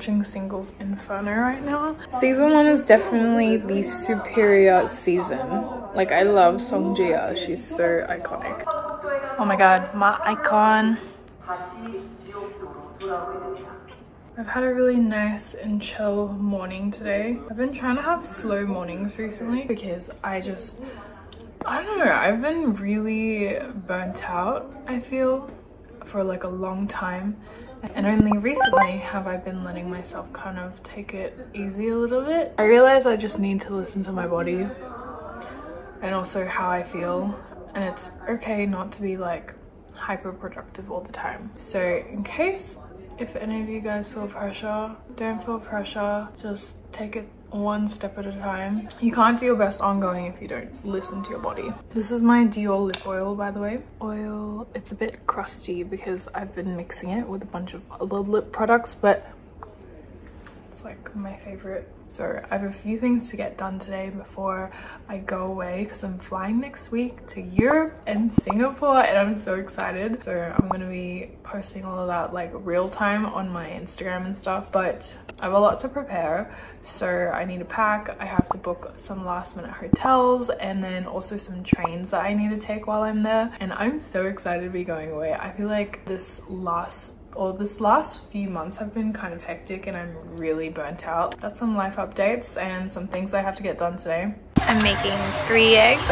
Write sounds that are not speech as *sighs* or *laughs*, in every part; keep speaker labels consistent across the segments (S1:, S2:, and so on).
S1: Watching Singles Inferno right now. Season 1 is definitely the superior season. Like, I love Song Ji-a. She's so iconic. Oh my god, my icon. I've had a really nice and chill morning today. I've been trying to have slow mornings recently because I just, I don't know, I've been really burnt out, I feel, for like a long time. And only recently have I been letting myself kind of take it easy a little bit. I realize I just need to listen to my body and also how I feel. And it's okay not to be like hyper productive all the time. So in case if any of you guys feel pressure, don't feel pressure. Just take it one step at a time. You can't do your best ongoing if you don't listen to your body. This is my Dior lip oil, by the way. Oil, it's a bit crusty because I've been mixing it with a bunch of other lip products, but like my favorite so I have a few things to get done today before I go away because I'm flying next week to Europe and Singapore and I'm so excited. So I'm going to be posting all of that like real time on my Instagram and stuff. But I have a lot to prepare. So I need to pack. I have to book some last minute hotels and then also some trains that I need to take while I'm there. And I'm so excited to be going away. I feel like this last or this last few months have been kind of hectic and I'm really burnt out. That's some life updates and some things I have to get done today.
S2: I'm making three eggs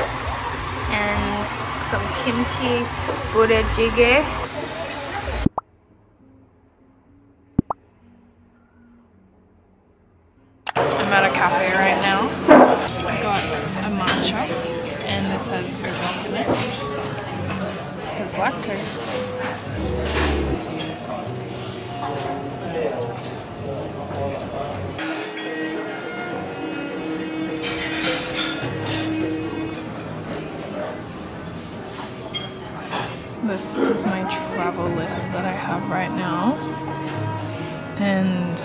S2: and some kimchi budae jjigae.
S1: This is my travel list that I have right now. And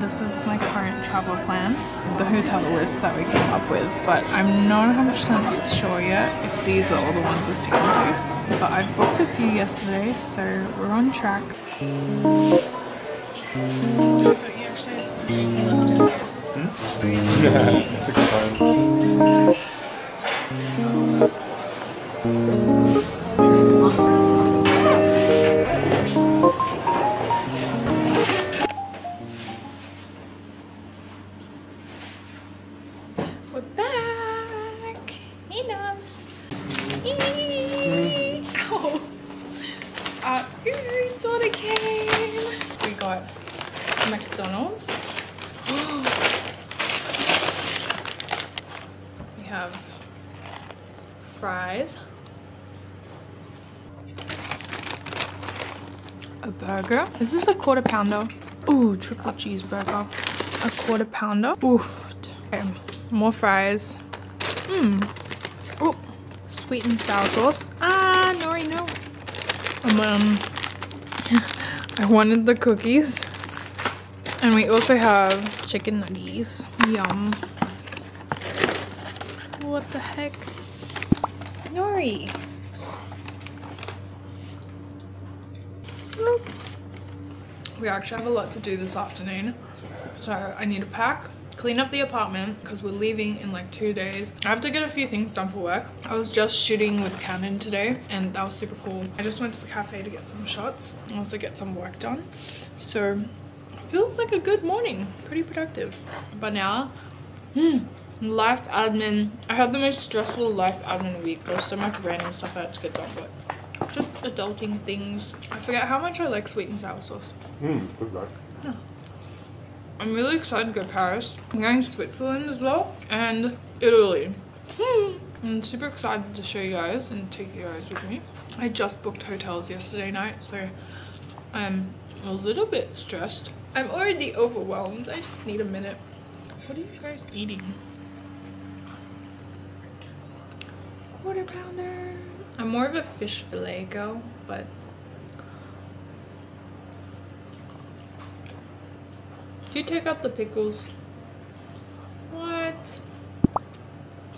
S1: this is my current travel plan. The hotel list that we came up with, but I'm not 100% sure yet if these are all the ones we're sticking to. But I booked a few yesterday, so we're on track. Have fries. A burger. This is a quarter pounder? Ooh, triple cheeseburger. A quarter pounder. Oof. Okay. More fries. Mmm. Oh, sweet and sour sauce. Ah, Nori, no. Um, um. And *laughs* then I wanted the cookies. And we also have chicken nuggies. Yum. What the heck? Nori. We actually have a lot to do this afternoon. So I need to pack, clean up the apartment because we're leaving in like two days. I have to get a few things done for work. I was just shooting with Canon today and that was super cool. I just went to the cafe to get some shots and also get some work done. So feels like a good morning, pretty productive. But now, hmm, life admin. I had the most stressful life admin week. There was so much random stuff I had to get done, but just adulting things. I forget how much I like sweet and sour sauce.
S3: Mmm, good luck.
S1: I'm really excited to go to Paris. I'm going to Switzerland as well and Italy. Hmm. I'm super excited to show you guys and take you guys with me. I just booked hotels yesterday night so I'm a little bit stressed. I'm already overwhelmed. I just need a minute. What are you guys eating? Quarter pounder. I'm more of a fish fillet go, but Do you take out the pickles? What?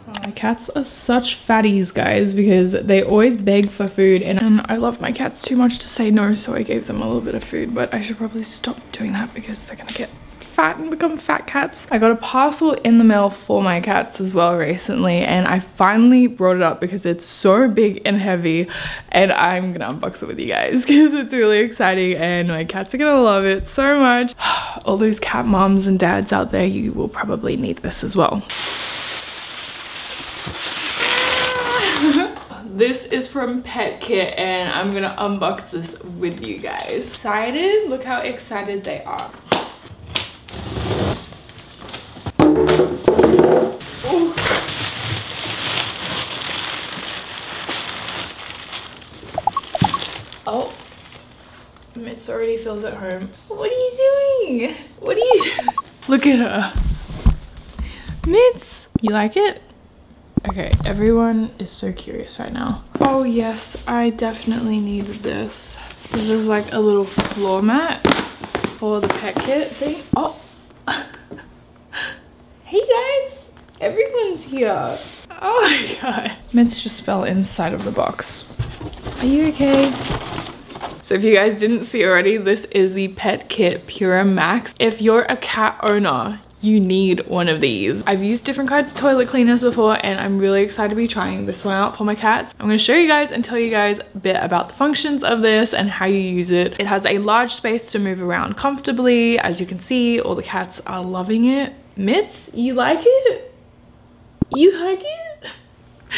S1: Oh. My cats are such fatties, guys, because they always beg for food and, and I love my cats too much to say no, so I gave them a little bit of food, but I should probably stop doing that because they're gonna get fat and become fat cats. I got a parcel in the mail for my cats as well recently and I finally brought it up because it's so big and heavy and I'm gonna unbox it with you guys *laughs* because it's really exciting and my cats are gonna love it so much. *sighs* All those cat moms and dads out there, you will probably need this as well. *laughs* this is from PetKit and I'm gonna unbox this with you guys. Excited? Look how excited they are. Oh, oh Mitz already feels at home. What are you doing? What are you doing? Look at her. Mitz, you like it? Okay, everyone is so curious right now. Oh yes, I definitely needed this. This is like a little floor mat for the PetKit thing. Oh, hey guys, everyone's here. Oh my god. Mitz just fell inside of the box. Are you okay? So if you guys didn't see already, this is the PetKit Pura Max. If you're a cat owner, you need one of these. I've used different kinds of toilet cleaners before and I'm really excited to be trying this one out for my cats. I'm going to show you guys and tell you guys a bit about the functions of this and how you use it. It has a large space to move around comfortably. As you can see, all the cats are loving it. Mitz, you like it? You like it?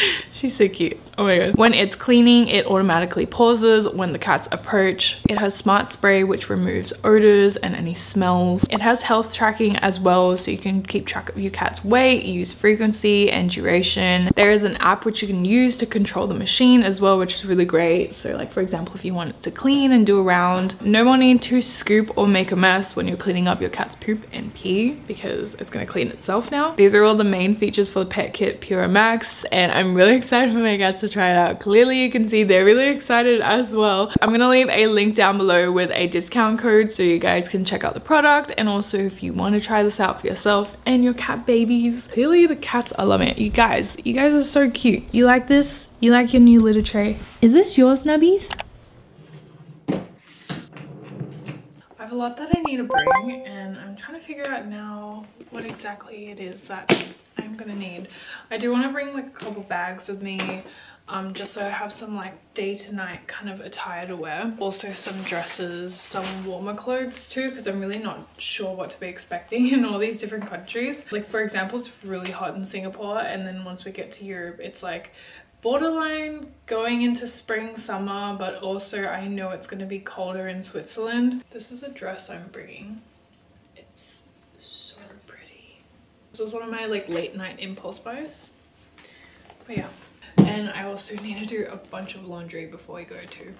S1: *laughs* She's so cute. Oh my god. When it's cleaning, it automatically pauses when the cats approach. It has smart spray which removes odors and any smells. It has health tracking as well so you can keep track of your cat's weight, use frequency and duration. There is an app which you can use to control the machine as well which is really great. So like for example if you want it to clean and do a round, no more need to scoop or make a mess when you're cleaning up your cat's poop and pee because it's gonna clean itself now. These are all the main features for the PetKit Pura Max and I'm really excited for my cats to try it out. Clearly you can see they're really excited as well. I'm gonna leave a link down below with a discount code so you guys can check out the product and also if you want to try this out for yourself and your cat babies. Clearly the cats are loving it. You guys, you guys are so cute. You like this? You like your new litter tray? Is this yours, Nubbies? I have a lot that I need to bring and I'm trying to figure out now what exactly it is that I'm gonna need. I do want to bring like a couple bags with me um, just so I have some like day to night kind of attire to wear. Also some dresses, some warmer clothes too because I'm really not sure what to be expecting *laughs* in all these different countries. Like for example, it's really hot in Singapore and then once we get to Europe, it's like borderline going into spring summer but also I know it's going to be colder in Switzerland. This is a dress I'm bringing. It's so pretty. This was one of my like late night impulse buys. But yeah. And I also need to do a bunch of laundry before I go to.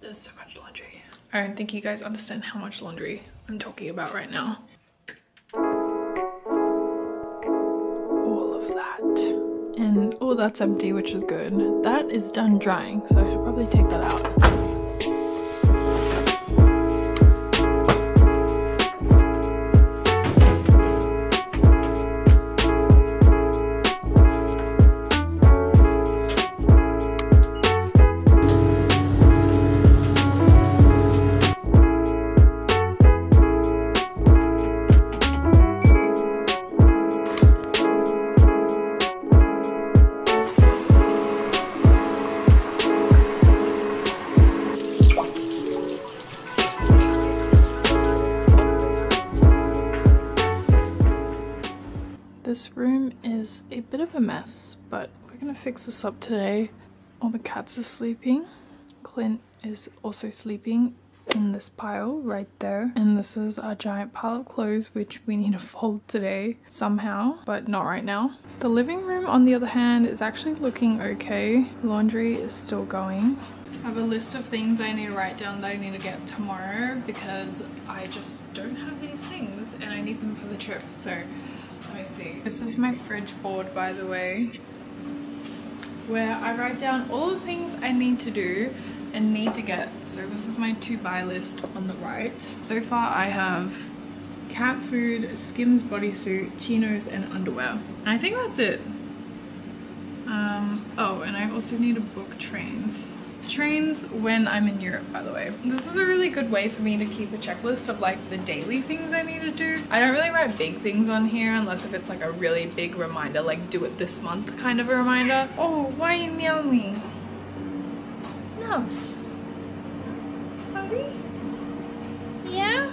S1: There's so much laundry. I don't think you guys understand how much laundry I'm talking about right now. That's empty, which is good. That is done drying, so I should probably take that out. Mess, but we're gonna fix this up today. All the cats are sleeping. Clint is also sleeping in this pile right there. And this is our giant pile of clothes, which we need to fold today somehow, but not right now. The living room, on the other hand, is actually looking okay. Laundry is still going. I have a list of things I need to write down that I need to get tomorrow because I just don't have these things and I need them for the trip. So let me see. This is my fridge board, by the way, where I write down all the things I need to do and need to get. So this is my to buy list on the right. So far I have cat food, Skims bodysuit, chinos, and underwear. And I think that's it. Um, oh, and I also need to book trains. Trains when I'm in Europe, by the way. This is a really good way for me to keep a checklist of like the daily things I need to do. I don't really write big things on here unless if it's like a really big reminder, like do it this month kind of a reminder. Oh, why are you meowing? Nubs. Hungry? Yeah?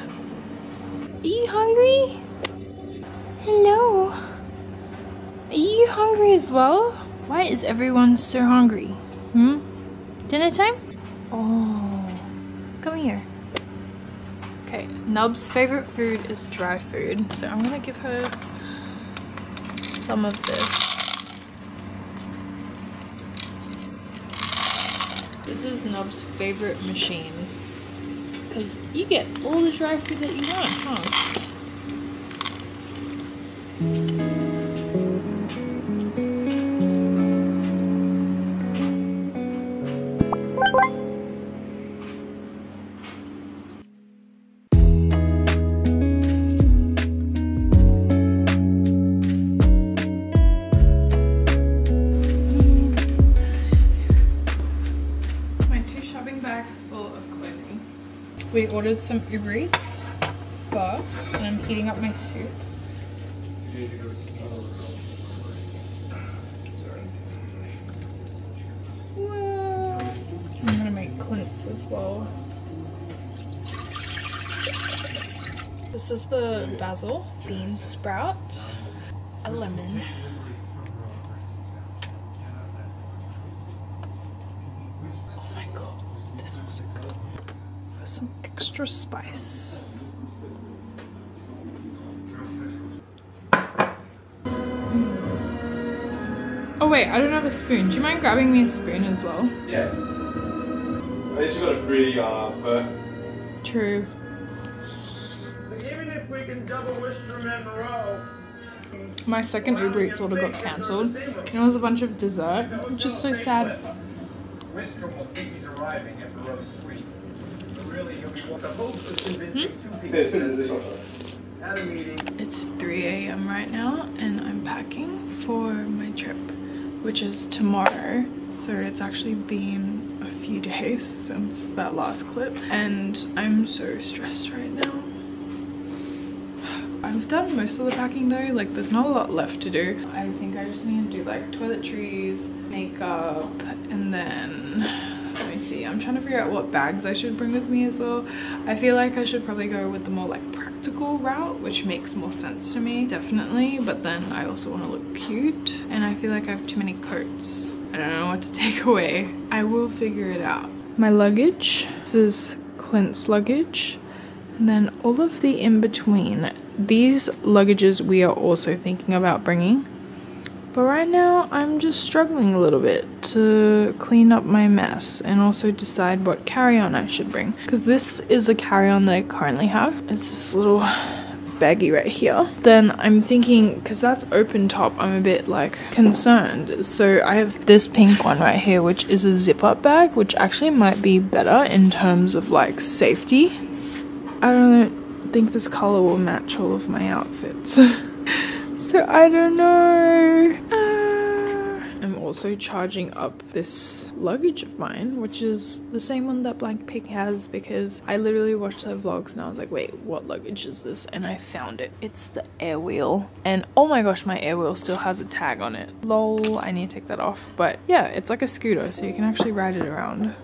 S1: Are you hungry? Hello? Are you hungry as well? Why is everyone so hungry? Dinner time? Oh, come here. Okay, Nub's favorite food is dry food, so I'm gonna give her some of this. This is Nub's favorite machine. Because you get all the dry food that you want, huh? We ordered some Uber Eats and I'm heating up my soup. Whoa. I'm gonna make Clint's as well. This is the basil, bean sprout, a lemon. Oh my god, this looks so good. For some extra spice. Oh wait, I don't have a spoon. Do you mind grabbing me a spoon as well?
S3: Yeah. At least you got a free uh, fur.
S1: True.
S4: Even if we can double Worcester and Monroe.
S1: My second Uber Eats order got cancelled. It was a bunch of dessert, which is so sad.
S4: Meeting.
S1: It's 3 a.m. right now, and I'm packing for my trip, which is tomorrow. So it's actually been a few days *laughs* since that last clip, and I'm so stressed right now. *sighs* I've done most of the packing though, like there's not a lot left to do. I think I just need to do like toiletries, makeup, and then see, I'm trying to figure out what bags I should bring with me as well. I feel like I should probably go with the more like practical route, which makes more sense to me, definitely. But then I also want to look cute, and I feel like I have too many coats. I don't know what to *laughs* take away. I will figure it out. My luggage, this is Clint's luggage. And then all of the in-between. These luggages we are also thinking about bringing. But right now, I'm just struggling a little bit to clean up my mess and also decide what carry-on I should bring. Because this is the carry-on that I currently have. It's this little baggy right here. Then I'm thinking, because that's open top, I'm a bit like concerned. So I have this pink one right here, which is a zip-up bag, which actually might be better in terms of like safety. I don't think this color will match all of my outfits. *laughs* so I don't know. Uh, I'm also charging up this luggage of mine, which is the same one that Blackpink has because I literally watched their vlogs and I was like, wait, what luggage is this? And I found it. It's the Airwheel. And oh my gosh, my Airwheel still has a tag on it. Lol, I need to take that off. But yeah, it's like a scooter, so you can actually ride it around.